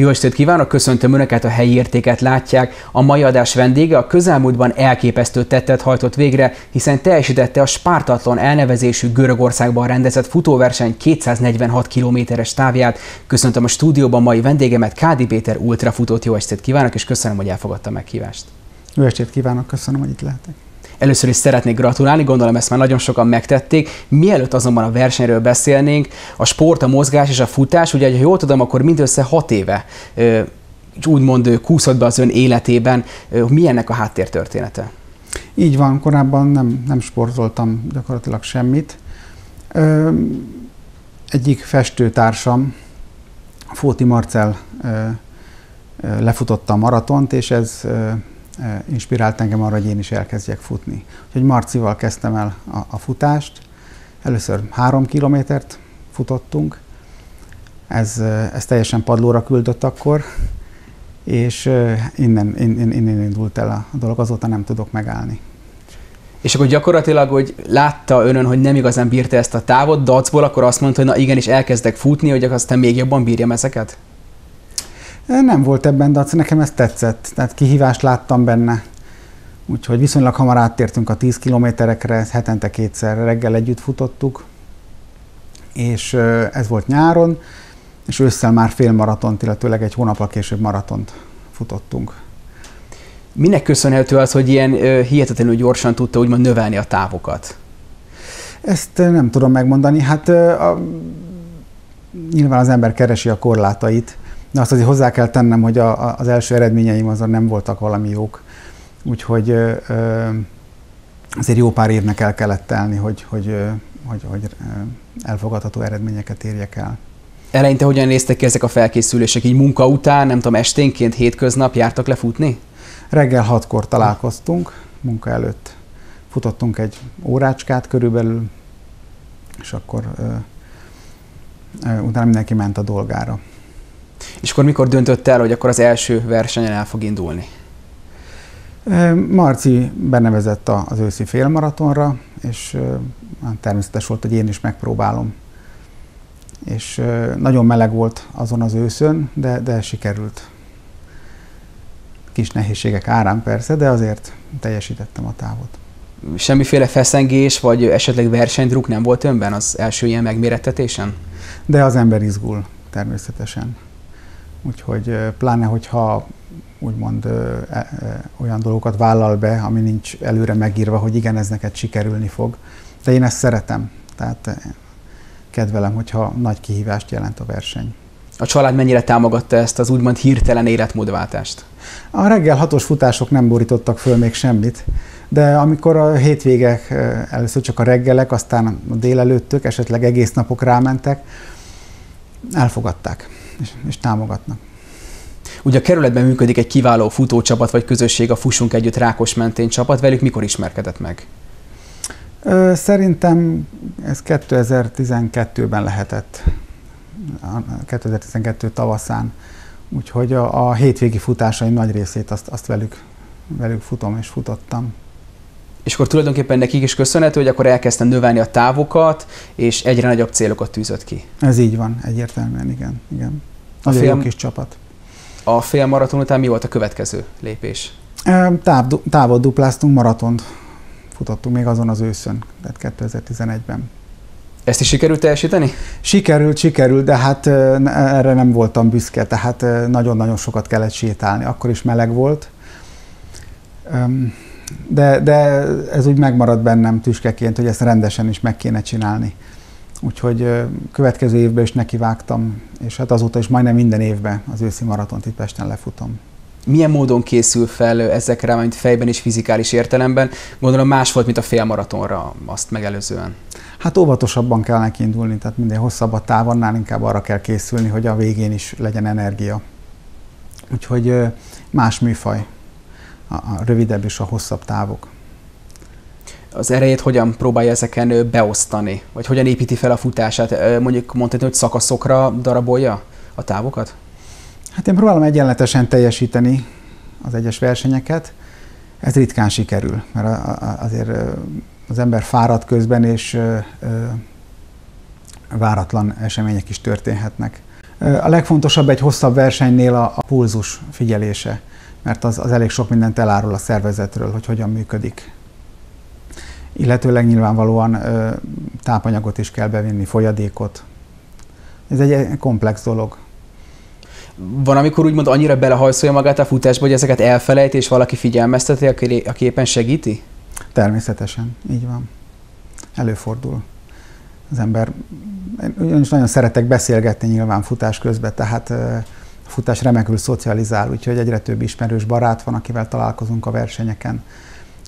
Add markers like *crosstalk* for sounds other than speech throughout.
Jó estét kívánok, köszöntöm Önöket, a helyi értéket látják. A mai adás vendége a közelmúltban elképesztő tettet hajtott végre, hiszen teljesítette a Spártatlan elnevezésű Görögországban rendezett futóverseny 246 kilométeres távját. Köszöntöm a stúdióban mai vendégemet, Kádi Péter ultrafutót. Jó estét kívánok, és köszönöm, hogy elfogadta a meghívást. Jó estét kívánok, köszönöm, hogy itt lehetek. Először is szeretnék gratulálni, gondolom ezt már nagyon sokan megtették. Mielőtt azonban a versenyről beszélnénk, a sport, a mozgás és a futás, ugye, ha jól tudom, akkor mindössze hat éve úgymond kúszott be az ön életében. Mi ennek a háttértörténete? Így van, korábban nem, nem sportoltam gyakorlatilag semmit. Ö, egyik festőtársam, Fóti Marcel ö, ö, lefutotta a maratont, és ez inspirált engem arra, hogy én is elkezdjek futni. Úgyhogy Marcival kezdtem el a, a futást. Először három kilométert futottunk, ez, ez teljesen padlóra küldött akkor, és innen, innen, innen indult el a dolog, azóta nem tudok megállni. És akkor gyakorlatilag, hogy látta önön, hogy nem igazán bírta ezt a távot, dacból, akkor azt mondta, hogy na igenis elkezdek futni, hogy aztán még jobban bírjam ezeket? Nem volt ebben dac, nekem ez tetszett, tehát kihívást láttam benne. Úgyhogy viszonylag hamar áttértünk a 10 kilométerekre, hetente kétszer reggel együtt futottuk, és ez volt nyáron, és ősszel már fél maratont, illetőleg egy hónappal később maratont futottunk. Minek köszönhető az, hogy ilyen hihetetlenül gyorsan tudta úgymond növelni a távokat? Ezt nem tudom megmondani. Hát a, nyilván az ember keresi a korlátait, de azt azért hozzá kell tennem, hogy a, a, az első eredményeim azon nem voltak valami jók. Úgyhogy ö, azért jó pár évnek el kellett telni, hogy, hogy, hogy, hogy elfogadható eredményeket érjek el. Eleinte hogyan néztek ki ezek a felkészülések? Így munka után, nem tudom, esténként, hétköznap jártak lefutni? Reggel hatkor találkoztunk, munka előtt futottunk egy órácskát körülbelül, és akkor ö, ö, utána mindenki ment a dolgára. És akkor mikor döntött el, hogy akkor az első versenyen el fog indulni? Marci benevezett az őszi félmaratonra, és természetes volt, hogy én is megpróbálom. És nagyon meleg volt azon az őszön, de, de sikerült. Kis nehézségek árán persze, de azért teljesítettem a távot. Semmiféle feszengés, vagy esetleg versenydruk nem volt önben az első ilyen megmérettetésen? De az ember izgul, természetesen. Úgyhogy pláne, hogyha úgymond ö, ö, olyan dolgokat vállal be, ami nincs előre megírva, hogy igen, ez neked sikerülni fog. De én ezt szeretem, tehát kedvelem, hogyha nagy kihívást jelent a verseny. A család mennyire támogatta ezt az úgymond hirtelen életmódváltást? A reggel hatos futások nem borítottak föl még semmit, de amikor a hétvégek először csak a reggelek, aztán a délelőttök, esetleg egész napok rámentek, elfogadták és, és támogatnak. Ugye a kerületben működik egy kiváló futócsapat vagy közösség, a Fussunk Együtt Rákos mentén csapat, velük mikor ismerkedett meg? Szerintem ez 2012-ben lehetett, 2012 tavaszán, úgyhogy a, a hétvégi futásaim nagy részét azt, azt velük, velük futom és futottam. És akkor tulajdonképpen nekik is köszönhető, hogy akkor elkezdtem növelni a távokat, és egyre nagyobb célokat tűzött ki. Ez így van, egyértelműen, igen. igen. A fél, jó kis csapat. A fél maraton után mi volt a következő lépés? Táv, távot dupláztunk, maratont futottunk még azon az őszön, tehát 2011-ben. Ezt is sikerült teljesíteni? Sikerült, sikerült, de hát erre nem voltam büszke, tehát nagyon-nagyon sokat kellett sétálni. Akkor is meleg volt. De, de ez úgy megmaradt bennem tüskeként, hogy ezt rendesen is meg kéne csinálni. Úgyhogy következő évben is nekivágtam, és hát azóta is majdnem minden évben az őszi maratont itt Pesten lefutom. Milyen módon készül fel ezekre, mint fejben és fizikális értelemben? Gondolom más volt, mint a félmaratonra azt megelőzően. Hát óvatosabban kell neki indulni, tehát minden hosszabb a táv, annál inkább arra kell készülni, hogy a végén is legyen energia. Úgyhogy más műfaj, a rövidebb és a hosszabb távok az erejét hogyan próbálja ezeken beosztani? Vagy hogyan építi fel a futását? Mondjuk mondhatni, hogy szakaszokra darabolja a távokat? Hát én próbálom egyenletesen teljesíteni az egyes versenyeket. Ez ritkán sikerül, mert azért az ember fárad közben, és váratlan események is történhetnek. A legfontosabb egy hosszabb versenynél a, a pulzus figyelése, mert az, az elég sok mindent elárul a szervezetről, hogy hogyan működik. Illetőleg nyilvánvalóan tápanyagot is kell bevinni, folyadékot. Ez egy komplex dolog. Van, amikor úgymond annyira belehajszolja magát a futásba, hogy ezeket elfelejt, és valaki figyelmezteti, aki, aki éppen segíti? Természetesen, így van. Előfordul. Az ember, én is nagyon szeretek beszélgetni nyilván futás közben, tehát a futás remekül szocializál, úgyhogy egyre több ismerős barát van, akivel találkozunk a versenyeken,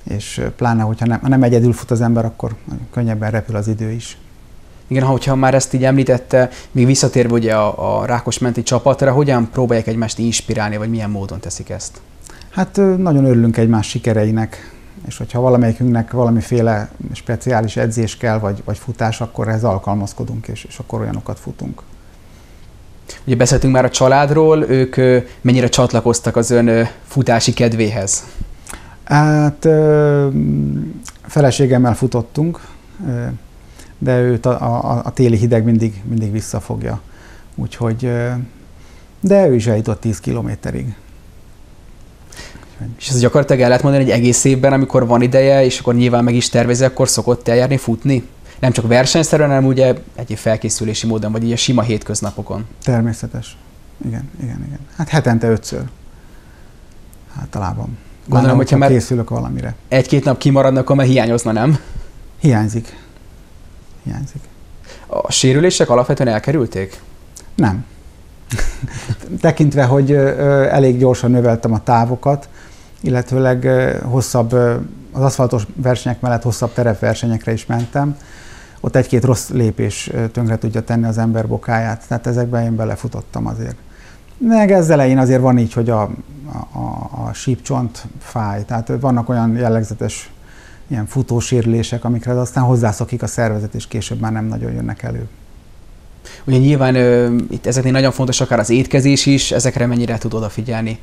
és pláne, hogyha nem, ha nem egyedül fut az ember, akkor könnyebben repül az idő is. Igen, hogyha már ezt így említette, még visszatérve ugye a, a Rákosmenti csapatra, hogyan próbálják egymást inspirálni, vagy milyen módon teszik ezt? Hát nagyon örülünk egymás sikereinek, és hogyha valamelyikünknek valamiféle speciális edzés kell, vagy, vagy futás, akkor ehhez alkalmazkodunk, és, és akkor olyanokat futunk. Ugye beszéltünk már a családról, ők mennyire csatlakoztak az ön futási kedvéhez? Hát feleségemmel futottunk, de őt a, a, a téli hideg mindig, mindig visszafogja. Úgyhogy, de ő is eljutott 10 kilométerig. És ez gyakorlatilag el lehet mondani, hogy egész évben, amikor van ideje, és akkor nyilván meg is tervezi, akkor szokott eljárni futni? Nem csak versenyszerűen, hanem ugye egy felkészülési módon, vagy így a sima hétköznapokon. Természetes. Igen, igen, igen. Hát hetente ötször. Általában. Gondolom, hogyha már készülök valamire. Egy-két nap kimaradnak, már hiányozna, nem? Hiányzik. Hiányzik. A sérülések alapvetően elkerülték? Nem. *laughs* Tekintve, hogy elég gyorsan növeltem a távokat, illetőleg hosszabb, az aszfaltos versenyek mellett hosszabb terepversenyekre is mentem. Ott egy-két rossz lépés tönkre tudja tenni az ember bokáját, tehát ezekben én belefutottam azért. Meg ez elején azért van így, hogy a, a, a sípcsont fáj, tehát vannak olyan jellegzetes ilyen futósérülések, amikre aztán hozzászokik a szervezet, és később már nem nagyon jönnek elő. Ugye nyilván ö, itt ezeknél nagyon fontos akár az étkezés is, ezekre mennyire tud odafigyelni?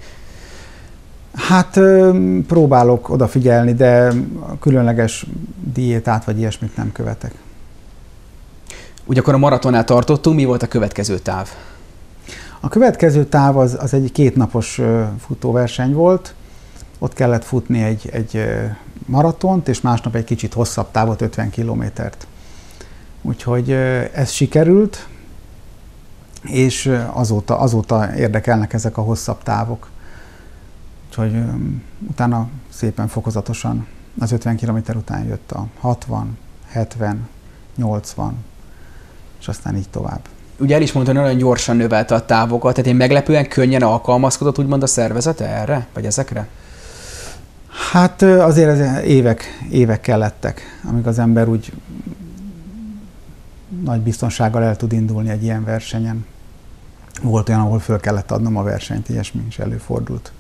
Hát ö, próbálok odafigyelni, de különleges diétát vagy ilyesmit nem követek. Ugye akkor a maratonál tartottunk, mi volt a következő táv? A következő táv az, az egy kétnapos futóverseny volt. Ott kellett futni egy, egy maratont, és másnap egy kicsit hosszabb távot, 50 kilométert. Úgyhogy ez sikerült, és azóta, azóta érdekelnek ezek a hosszabb távok. Úgyhogy utána szépen fokozatosan az 50 km után jött a 60, 70, 80, és aztán így tovább. Ugye el is mondta, hogy nagyon gyorsan növelte a távokat, tehát én meglepően könnyen alkalmazkodott úgymond a szervezete erre, vagy ezekre? Hát azért ez évek, évek kellettek, amíg az ember úgy nagy biztonsággal el tud indulni egy ilyen versenyen. Volt olyan, ahol föl kellett adnom a versenyt, ilyesmi is előfordult.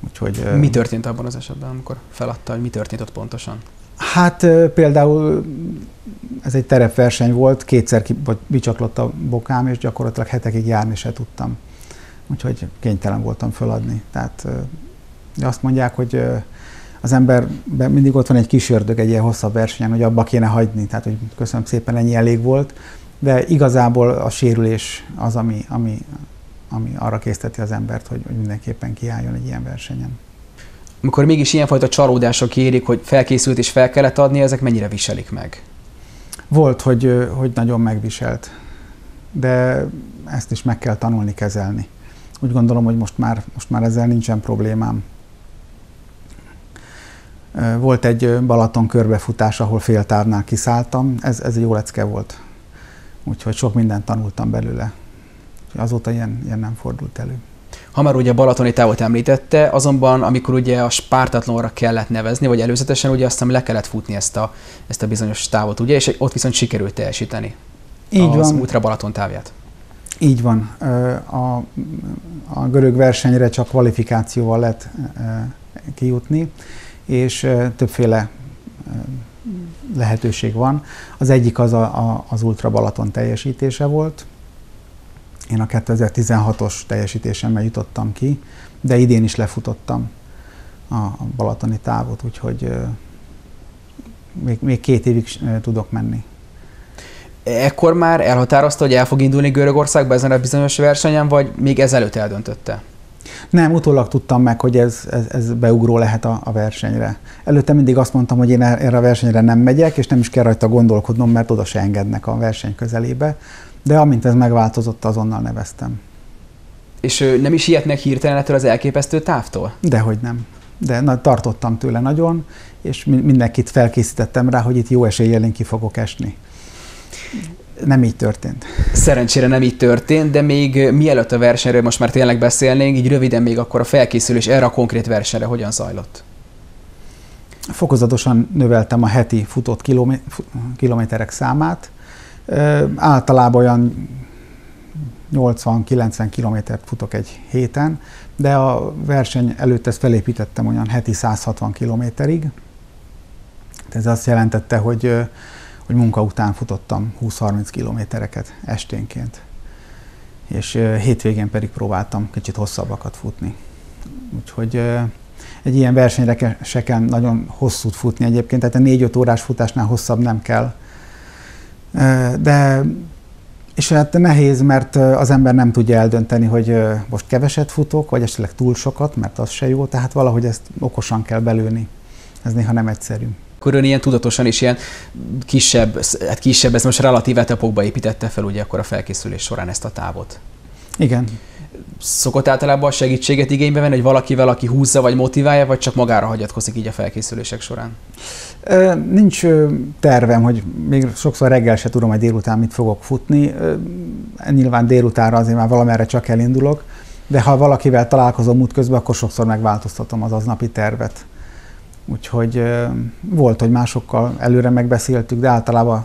Úgyhogy, mi történt abban az esetben, amikor feladta, hogy mi történt ott pontosan? Hát például ez egy terepverseny volt, kétszer bicsaklott a bokám, és gyakorlatilag hetekig járni se tudtam. Úgyhogy kénytelen voltam föladni. Tehát azt mondják, hogy az ember mindig ott van egy kis ördög egy ilyen hosszabb versenyen, hogy abba kéne hagyni, tehát hogy köszönöm szépen, ennyi elég volt, de igazából a sérülés az, ami, ami, ami arra készteti az embert, hogy, hogy mindenképpen kiálljon egy ilyen versenyen. Amikor mégis ilyenfajta csalódások érik, hogy felkészült és fel kellett adni, ezek mennyire viselik meg? Volt, hogy, hogy nagyon megviselt, de ezt is meg kell tanulni kezelni. Úgy gondolom, hogy most már, most már ezzel nincsen problémám. Volt egy Balaton körbefutás, ahol fél távnál kiszálltam, ez, ez egy jó lecke volt. Úgyhogy sok mindent tanultam belőle. Azóta ilyen, ilyen nem fordult elő. Ha már ugye a balatoni távot említette, azonban amikor ugye a spártatlonra kellett nevezni, vagy előzetesen ugye aztán le kellett futni ezt a, ezt a bizonyos távot, ugye, és ott viszont sikerült teljesíteni Így az van. Ultra Balaton távját. Így van. A, a görög versenyre csak kvalifikációval lehet kijutni és többféle lehetőség van. Az egyik az a, a, az Ultra Balaton teljesítése volt. Én a 2016-os teljesítésemmel jutottam ki, de idén is lefutottam a, balatoni távot, úgyhogy még, még két évig tudok menni. Ekkor már elhatározta, hogy el fog indulni Görögországba ezen a bizonyos versenyen, vagy még ezelőtt eldöntötte? Nem, utólag tudtam meg, hogy ez, ez, ez beugró lehet a, a versenyre. Előtte mindig azt mondtam, hogy én erre a versenyre nem megyek, és nem is kell rajta gondolkodnom, mert oda se engednek a verseny közelébe. De amint ez megváltozott, azonnal neveztem. És nem is ilyetnek hirtelen ettől az elképesztő távtól? Dehogy nem. De na, tartottam tőle nagyon, és mindenkit felkészítettem rá, hogy itt jó eséllyel én ki fogok esni. Nem így történt. Szerencsére nem így történt, de még mielőtt a versenyről most már tényleg beszélnénk, így röviden még akkor a felkészülés erre a konkrét versenyre hogyan zajlott? Fokozatosan növeltem a heti futott kilométerek számát. Általában olyan 80-90 kilométert futok egy héten, de a verseny előtt ezt felépítettem olyan heti 160 kilométerig. Ez azt jelentette, hogy, hogy munka után futottam 20-30 kilométereket esténként. És hétvégén pedig próbáltam kicsit hosszabbakat futni. Úgyhogy egy ilyen versenyre se kell nagyon hosszút futni egyébként, tehát a 4-5 órás futásnál hosszabb nem kell. De és hát nehéz, mert az ember nem tudja eldönteni, hogy most keveset futok, vagy esetleg túl sokat, mert az se jó, tehát valahogy ezt okosan kell belőni. Ez néha nem egyszerű. Akkor ön ilyen tudatosan is ilyen kisebb, hát kisebb, ez most relatív etapokba építette fel ugye akkor a felkészülés során ezt a távot. Igen. Szokott általában segítséget igénybe venni, hogy valakivel, aki húzza vagy motiválja, vagy csak magára hagyatkozik így a felkészülések során? Nincs tervem, hogy még sokszor reggel se tudom, hogy délután mit fogok futni. Nyilván délutánra azért már valamerre csak elindulok, de ha valakivel találkozom útközben, akkor sokszor megváltoztatom az aznapi tervet. Úgyhogy volt, hogy másokkal előre megbeszéltük, de általában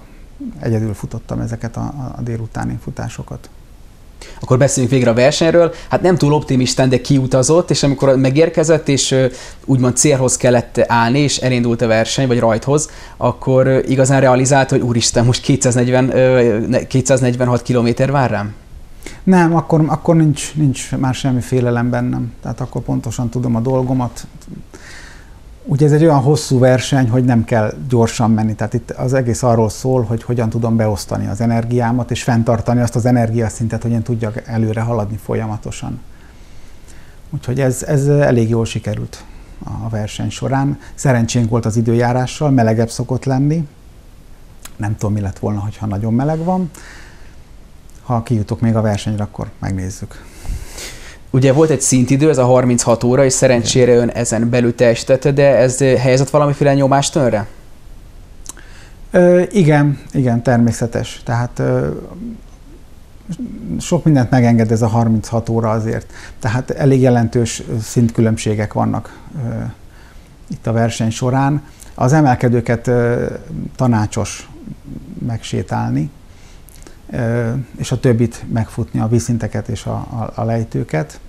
egyedül futottam ezeket a délutáni futásokat. Akkor beszéljünk végre a versenyről. Hát nem túl optimistán, de kiutazott, és amikor megérkezett, és úgymond célhoz kellett állni, és elindult a verseny, vagy rajthoz, akkor igazán realizált, hogy úristen, most 240, 246 kilométer vár rám? Nem, akkor, akkor nincs, nincs már semmi félelem bennem. Tehát akkor pontosan tudom a dolgomat, Ugye ez egy olyan hosszú verseny, hogy nem kell gyorsan menni. Tehát itt az egész arról szól, hogy hogyan tudom beosztani az energiámat, és fenntartani azt az energiaszintet, hogy én tudjak előre haladni folyamatosan. Úgyhogy ez, ez elég jól sikerült a verseny során. Szerencsénk volt az időjárással, melegebb szokott lenni. Nem tudom, mi lett volna, ha nagyon meleg van. Ha kijutok még a versenyre, akkor megnézzük. Ugye volt egy szintidő, ez a 36 óra, és szerencsére ön ezen belül teljesítette, de ez helyezett valamiféle nyomást önre? Ö, igen, igen, természetes. Tehát ö, sok mindent megenged ez a 36 óra azért. Tehát elég jelentős szintkülönbségek vannak ö, itt a verseny során. Az emelkedőket ö, tanácsos megsétálni, és a többit megfutni, a vízszinteket és a, a, a lejtőket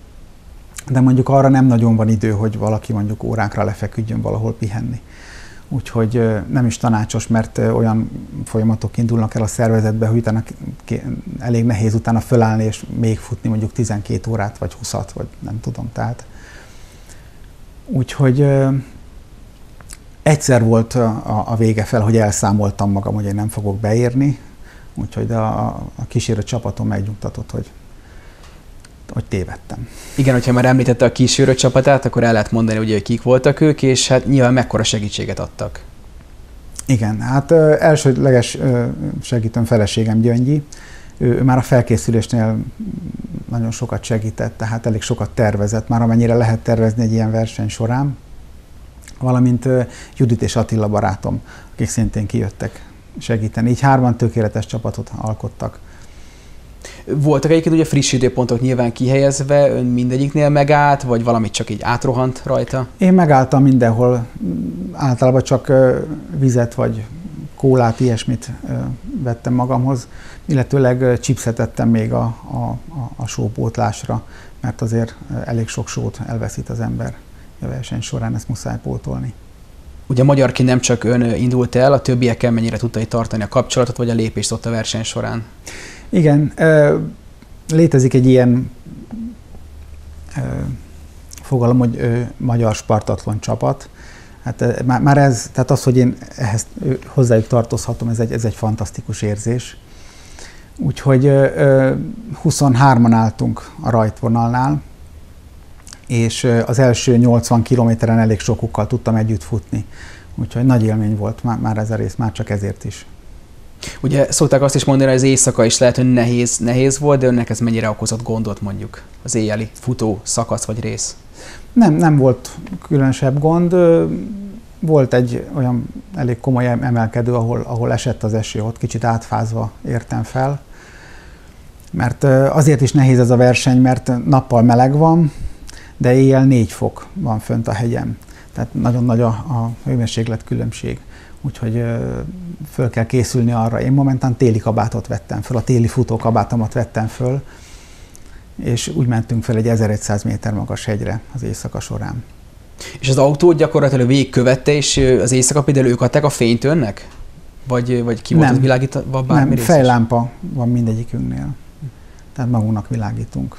de mondjuk arra nem nagyon van idő, hogy valaki mondjuk órákra lefeküdjön valahol pihenni. Úgyhogy nem is tanácsos, mert olyan folyamatok indulnak el a szervezetbe, hogy utána elég nehéz utána fölállni és még futni mondjuk 12 órát, vagy 20 vagy nem tudom. Tehát úgyhogy egyszer volt a, a vége fel, hogy elszámoltam magam, hogy én nem fogok beérni, úgyhogy de a, a kísérő csapatom megnyugtatott, hogy hogy tévedtem. Igen, hogyha már említette a kísérő csapatát, akkor el lehet mondani, ugye, hogy kik voltak ők, és hát nyilván mekkora segítséget adtak. Igen, hát elsődleges segítőm feleségem Gyöngyi, ő, már a felkészülésnél nagyon sokat segített, tehát elég sokat tervezett, már amennyire lehet tervezni egy ilyen verseny során, valamint Judit és Attila barátom, akik szintén kijöttek segíteni. Így hárman tökéletes csapatot alkottak. Voltak egyébként ugye friss időpontok nyilván kihelyezve, ön mindegyiknél megállt, vagy valamit csak így átrohant rajta? Én megálltam mindenhol, általában csak vizet vagy kólát, ilyesmit vettem magamhoz, illetőleg chipsetettem még a, a, a sópótlásra, mert azért elég sok sót elveszít az ember a verseny során, ezt muszáj pótolni. Ugye magyarként nem csak ön indult el, a többiekkel mennyire tudta tartani a kapcsolatot, vagy a lépést ott a verseny során? Igen, létezik egy ilyen fogalom, hogy magyar spartatlon csapat. Hát már ez, tehát az, hogy én ehhez hozzájuk tartozhatom, ez egy, ez egy fantasztikus érzés. Úgyhogy 23-an álltunk a rajtvonalnál, és az első 80 kilométeren elég sokukkal tudtam együtt futni. Úgyhogy nagy élmény volt már, már ez a rész, már csak ezért is. Ugye szokták azt is mondani, hogy az éjszaka is lehet, hogy nehéz, nehéz volt, de önnek ez mennyire okozott gondot mondjuk az éjjeli futó szakasz vagy rész? Nem, nem volt különösebb gond. Volt egy olyan elég komoly emelkedő, ahol, ahol esett az eső, ott kicsit átfázva értem fel. Mert azért is nehéz ez a verseny, mert nappal meleg van, de éjjel 4 fok van fönt a hegyen. Tehát nagyon nagy a, a hőmérséklet különbség. Úgyhogy föl kell készülni arra. Én momentán téli kabátot vettem föl, a téli futókabátomat vettem föl, és úgy mentünk fel egy 1100 méter magas hegyre az éjszaka során. És az autót gyakorlatilag végigkövette, és az éjszaka például ők adták a fényt önnek? Vagy, vagy ki volt nem, világítva bármi Nem, fejlámpa van mindegyikünknél. Tehát magunknak világítunk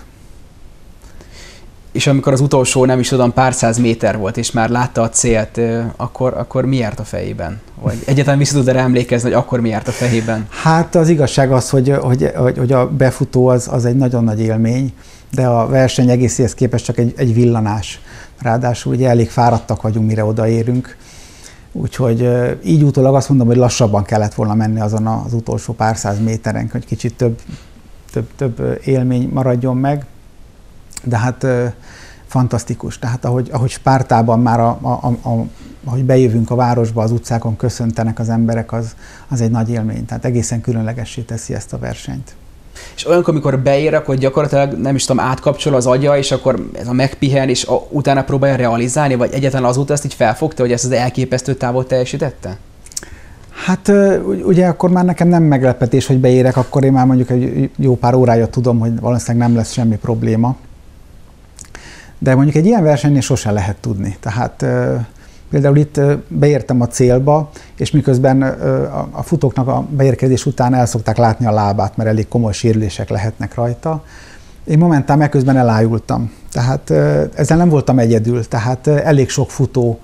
és amikor az utolsó, nem is tudom, pár száz méter volt, és már látta a célt, akkor, akkor mi járt a fejében? Vagy egyáltalán vissza tud erre emlékezni, hogy akkor mi járt a fejében? Hát az igazság az, hogy, hogy, hogy, hogy a befutó az, az egy nagyon nagy élmény, de a verseny egészéhez képest csak egy, egy villanás. Ráadásul ugye elég fáradtak vagyunk, mire odaérünk. Úgyhogy így utólag azt mondom, hogy lassabban kellett volna menni azon az utolsó pár száz méteren, hogy kicsit több, több, több élmény maradjon meg de hát fantasztikus. Tehát ahogy, ahogy Spártában már a, a, a, ahogy bejövünk a városba, az utcákon köszöntenek az emberek, az, az egy nagy élmény. Tehát egészen különlegessé teszi ezt a versenyt. És olyankor, amikor beér, akkor gyakorlatilag nem is tudom, átkapcsol az agya, és akkor ez a megpihen, és a, utána próbálja realizálni, vagy egyetlen azóta ezt így felfogta, hogy ezt az elképesztő távot teljesítette? Hát ugye akkor már nekem nem meglepetés, hogy beérek, akkor én már mondjuk egy jó pár órája tudom, hogy valószínűleg nem lesz semmi probléma. De mondjuk egy ilyen versenynél sosem lehet tudni. Tehát például itt beértem a célba, és miközben a futóknak a beérkezés után el szokták látni a lábát, mert elég komoly sérülések lehetnek rajta. Én momentán megközben elájultam. Tehát ezzel nem voltam egyedül, tehát elég sok futó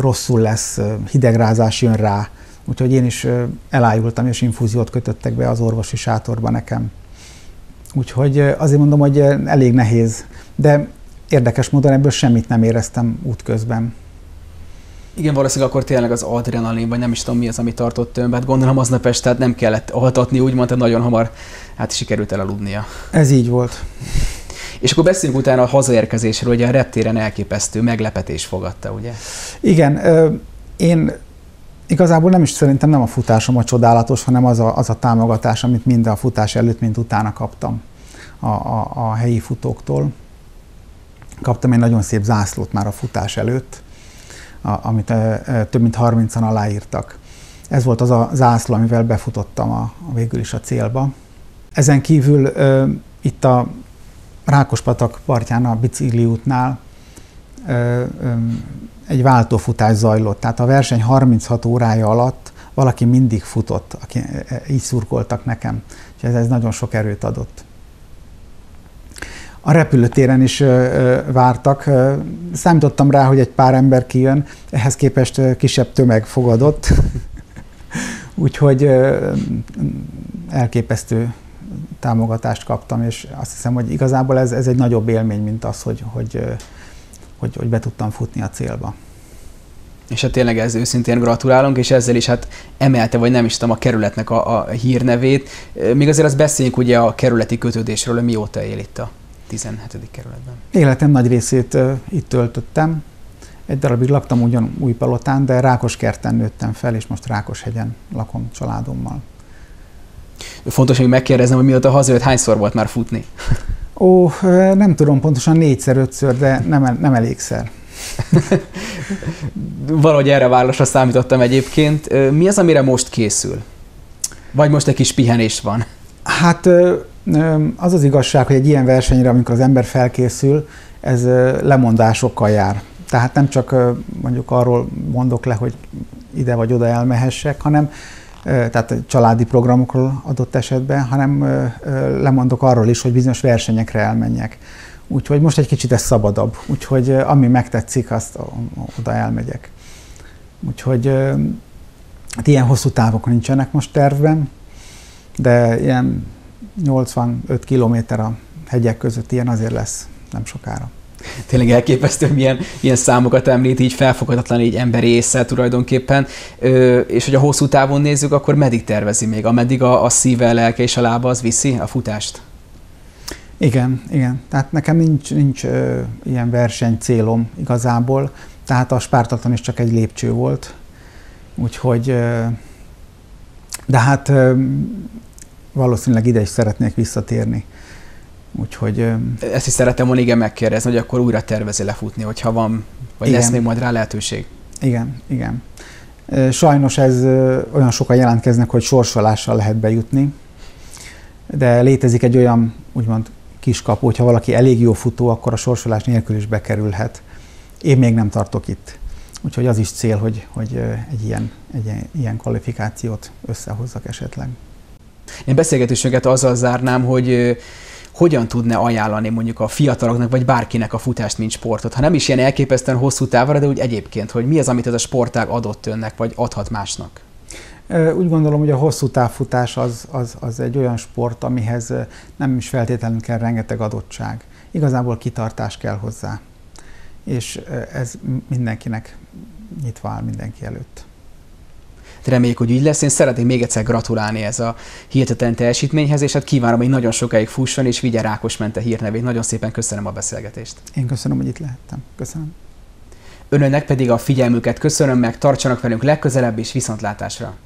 rosszul lesz, hidegrázás jön rá, úgyhogy én is elájultam, és infúziót kötöttek be az orvosi sátorba nekem. Úgyhogy azért mondom, hogy elég nehéz de érdekes módon ebből semmit nem éreztem útközben. Igen, valószínűleg akkor tényleg az adrenalin, vagy nem is tudom mi az, ami tartott ön, hát gondolom aznap este tehát nem kellett altatni, úgymond, tehát nagyon hamar hát sikerült elaludnia. Ez így volt. És akkor beszéljünk utána a hazaérkezésről, ugye a reptéren elképesztő meglepetés fogadta, ugye? Igen, én igazából nem is szerintem nem a futásom a csodálatos, hanem az a, az a támogatás, amit mind a futás előtt, mind utána kaptam a, a, a helyi futóktól. Kaptam egy nagyon szép zászlót már a futás előtt, a, amit e, e, több mint 30-an aláírtak. Ez volt az a zászló, amivel befutottam a, a végül is a célba. Ezen kívül e, itt a Rákospatak partján a bicikli útnál e, e, egy váltófutás zajlott. Tehát a verseny 36 órája alatt valaki mindig futott, aki így szurkoltak nekem. És ez, ez nagyon sok erőt adott. A repülőtéren is vártak. Számítottam rá, hogy egy pár ember kijön, ehhez képest kisebb tömeg fogadott. *laughs* Úgyhogy elképesztő támogatást kaptam, és azt hiszem, hogy igazából ez, ez egy nagyobb élmény, mint az, hogy, hogy, hogy, hogy be tudtam futni a célba. És hát tényleg ez őszintén gratulálunk, és ezzel is hát emelte, vagy nem is tudom, a kerületnek a, a hírnevét. Még azért azt beszéljünk ugye a kerületi kötődésről, mióta él itt a 17. kerületben? Életem nagy részét itt töltöttem. Egy darabig laktam ugyan új palotán, de Rákoskerten nőttem fel, és most Rákoshegyen lakom családommal. Fontos hogy megkérdeznem, hogy mióta hazajött, hányszor volt már futni? Ó, nem tudom pontosan négyszer, ötször, de nem, nem elégszer. *laughs* Valahogy erre válaszra számítottam egyébként. Mi az, amire most készül? Vagy most egy kis pihenés van? Hát az az igazság, hogy egy ilyen versenyre, amikor az ember felkészül, ez lemondásokkal jár. Tehát nem csak mondjuk arról mondok le, hogy ide vagy oda elmehessek, hanem tehát családi programokról adott esetben, hanem lemondok arról is, hogy bizonyos versenyekre elmenjek. Úgyhogy most egy kicsit ez szabadabb. Úgyhogy ami megtetszik, azt oda elmegyek. Úgyhogy hát ilyen hosszú távok nincsenek most tervben, de ilyen 85 kilométer a hegyek között ilyen azért lesz nem sokára. Tényleg elképesztő, milyen ilyen számokat említ, így felfoghatatlan így emberi észre tulajdonképpen. Ö, és hogy a hosszú távon nézzük, akkor meddig tervezi még? Ameddig a, a szíve, a lelke és a lába az viszi a futást? Igen, igen. Tehát nekem nincs, nincs ö, ilyen verseny célom igazából, tehát a spártatlan is csak egy lépcső volt. Úgyhogy, ö, de hát ö, valószínűleg ide is szeretnék visszatérni. Úgyhogy... Ezt is szeretem volna igen megkérdezni, hogy akkor újra tervezi lefutni, hogyha van, vagy igen. lesz még majd rá lehetőség. Igen, igen. Sajnos ez olyan sokan jelentkeznek, hogy sorsolással lehet bejutni, de létezik egy olyan, úgymond kiskapu, hogyha valaki elég jó futó, akkor a sorsolás nélkül is bekerülhet. Én még nem tartok itt. Úgyhogy az is cél, hogy, hogy egy, ilyen, egy ilyen kvalifikációt összehozzak esetleg. Én beszélgetésünket azzal zárnám, hogy hogyan tudna ajánlani mondjuk a fiataloknak, vagy bárkinek a futást, mint sportot? Ha nem is ilyen elképesztően hosszú távra, de úgy egyébként, hogy mi az, amit ez a sportág adott önnek, vagy adhat másnak? Úgy gondolom, hogy a hosszú távfutás az, az, az egy olyan sport, amihez nem is feltétlenül kell rengeteg adottság. Igazából kitartás kell hozzá. És ez mindenkinek nyitva áll mindenki előtt. Reméljük, hogy így lesz. Én szeretnék még egyszer gratulálni ez a hihetetlen teljesítményhez, és hát kívánom, hogy nagyon sokáig fusson, és vigye Rákos mente hírnevét. Nagyon szépen köszönöm a beszélgetést. Én köszönöm, hogy itt lehettem. Köszönöm. Önöknek pedig a figyelmüket köszönöm meg, tartsanak velünk legközelebb, és viszontlátásra!